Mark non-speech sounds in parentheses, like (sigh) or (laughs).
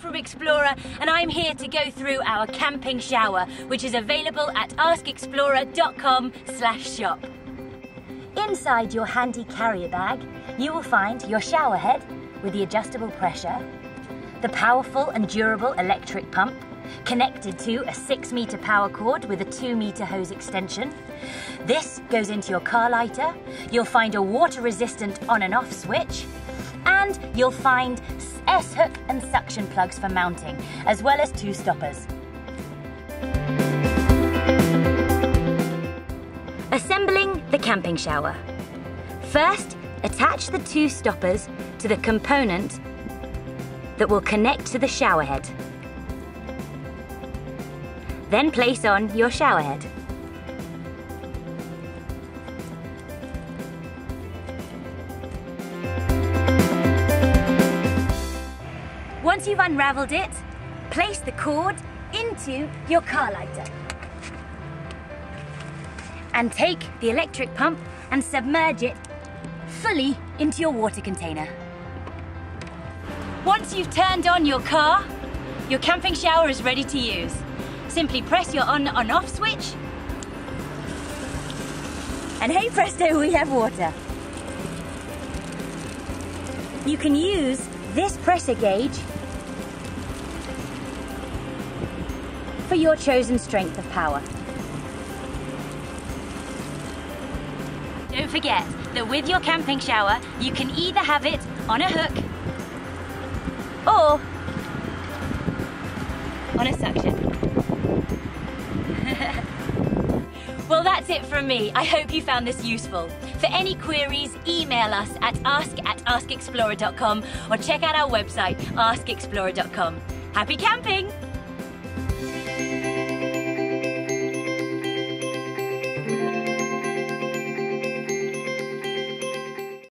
from Explorer, and I'm here to go through our camping shower, which is available at askexplorer.com/shop. Inside your handy carrier bag, you will find your shower head with the adjustable pressure, the powerful and durable electric pump, connected to a 6 metre power cord with a 2 metre hose extension. This goes into your car lighter. You'll find a water resistant on and off switch. And you'll find S-hook and suction plugs for mounting, as well as two stoppers. Assembling the camping shower. First, attach the two stoppers to the component that will connect to the shower head. Then place on your shower head. Once you've unraveled it, place the cord into your car lighter. And take the electric pump and submerge it fully into your water container. Once you've turned on your car, your camping shower is ready to use. Simply press your on and off switch. And hey presto, we have water. You can use this pressure gauge for your chosen strength of power. Don't forget that with your camping shower, you can either have it on a hook or on a suction. (laughs) well, that's it from me. I hope you found this useful. For any queries, email us at ask at askexplorer.com or check out our website, askexplorer.com. Happy camping!